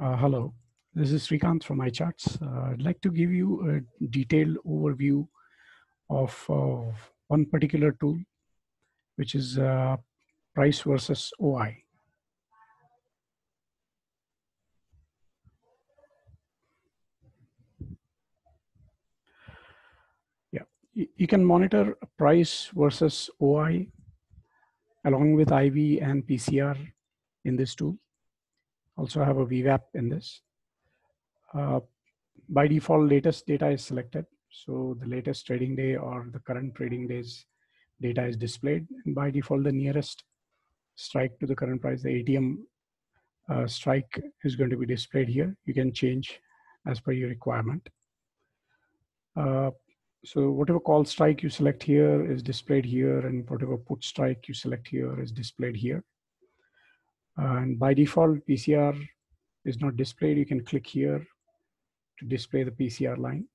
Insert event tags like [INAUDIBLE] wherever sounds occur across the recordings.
Uh, hello, this is Srikanth from iCharts. Uh, I'd like to give you a detailed overview of one particular tool, which is uh, price versus OI. Yeah, you can monitor price versus OI along with IV and PCR in this tool. Also have a VWAP in this. Uh, by default, latest data is selected. So the latest trading day or the current trading days data is displayed. And by default, the nearest strike to the current price, the ATM uh, strike is going to be displayed here. You can change as per your requirement. Uh, so whatever call strike you select here is displayed here and whatever put strike you select here is displayed here. And by default, PCR is not displayed. You can click here to display the PCR line.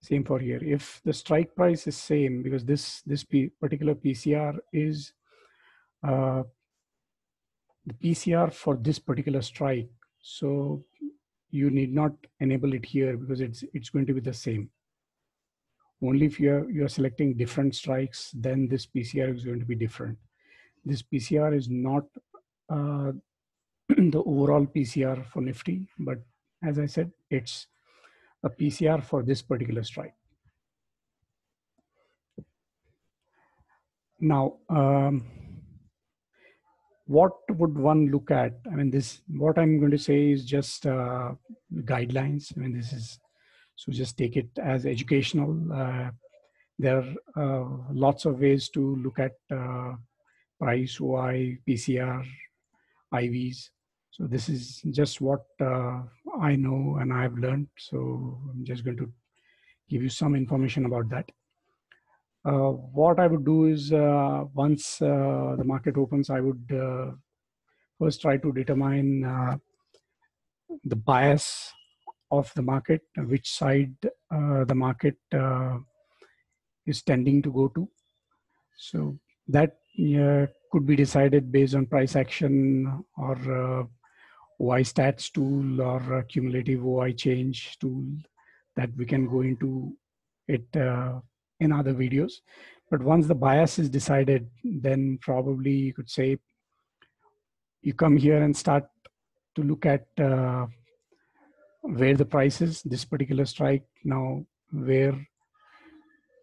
Same for here. If the strike price is same, because this, this particular PCR is uh, the PCR for this particular strike. So you need not enable it here because it's, it's going to be the same. Only if you're, you're selecting different strikes, then this PCR is going to be different. This PCR is not uh, [CLEARS THROAT] the overall PCR for Nifty, but as I said, it's a PCR for this particular strike. Now, um, what would one look at? I mean, this, what I'm going to say is just uh, guidelines. I mean, this is, so just take it as educational. Uh, there are uh, lots of ways to look at uh, price, OI, PCR, IVs. So this is just what uh, I know and I've learned. So I'm just going to give you some information about that. Uh, what I would do is uh, once uh, the market opens, I would uh, first try to determine uh, the bias of the market, which side the market is tending to go to. So that could be decided based on price action or uh, OI stats tool or cumulative OI change tool that we can go into it uh, in other videos. But once the bias is decided, then probably you could say you come here and start to look at uh, where the price is, this particular strike now, where,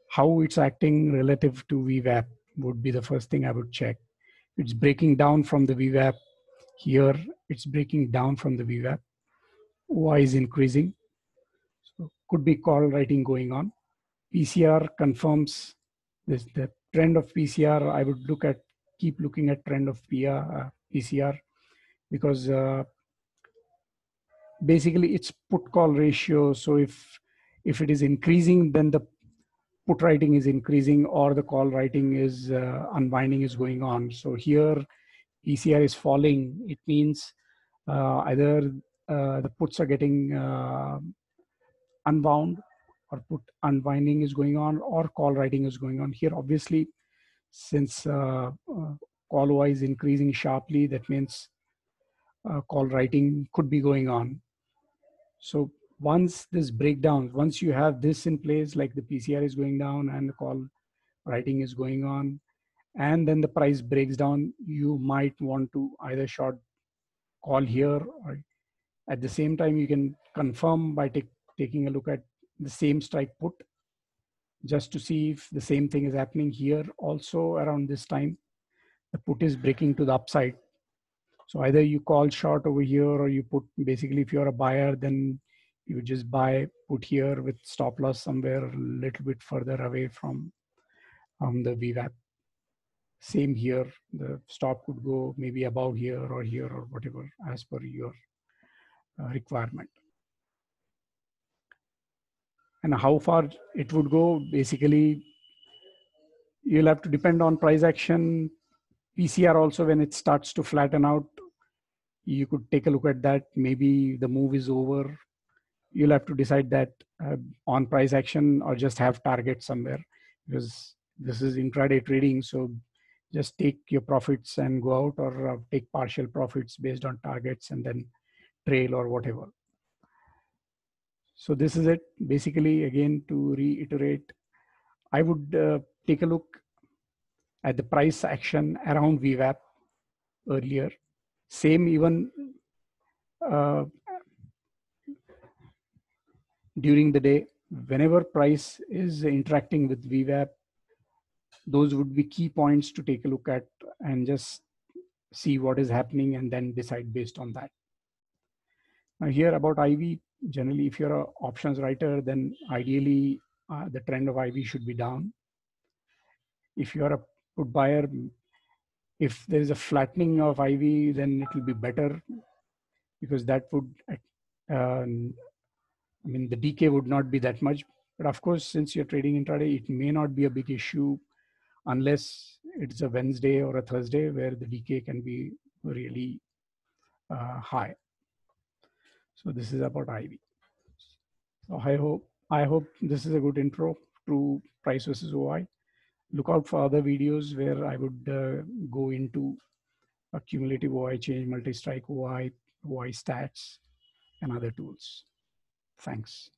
how it's acting relative to VWAP would be the first thing I would check. It's breaking down from the VWAP. Here, it's breaking down from the VWAP. OI is increasing. So could be call writing going on. PCR confirms this the trend of PCR. I would look at keep looking at trend of PR, uh, PCR because uh, basically it's put call ratio. So if if it is increasing, then the put writing is increasing or the call writing is uh, unwinding is going on. So here PCR is falling. It means uh, either uh, the puts are getting uh, unbound or put unwinding is going on or call writing is going on. Here obviously since uh, uh, call OI is increasing sharply, that means call writing could be going on. So once this breakdown, once you have this in place, like the PCR is going down and the call writing is going on, and then the price breaks down, you might want to either short call here or at the same time, you can confirm by taking a look at the same strike put just to see if the same thing is happening here also around this time. The put is breaking to the upside. So either you call short over here or you put basically if you're a buyer, then you just buy put here with stop loss somewhere a little bit further away from um, the VWAP. Same here, the stop could go maybe above here or here or whatever as per your uh, requirement. And how far it would go, basically, you'll have to depend on price action. PCR also, when it starts to flatten out, you could take a look at that. Maybe the move is over you'll have to decide that uh, on price action or just have target somewhere because this is intraday trading. So just take your profits and go out or uh, take partial profits based on targets and then trail or whatever. So this is it. Basically, again, to reiterate, I would uh, take a look at the price action around VWAP earlier. Same even uh, during the day, whenever price is interacting with VWAP, those would be key points to take a look at and just see what is happening and then decide based on that. Now here about IV, generally if you're an options writer, then ideally uh, the trend of IV should be down. If you're a put buyer, if there is a flattening of IV, then it will be better because that would, uh, I mean, the decay would not be that much. But of course, since you're trading intraday, it may not be a big issue unless it's a Wednesday or a Thursday where the decay can be really uh, high. So this is about IV. So I hope I hope this is a good intro to price versus OI. Look out for other videos where I would uh, go into a cumulative OI change, multi-strike OI, OI stats, and other tools. Thanks.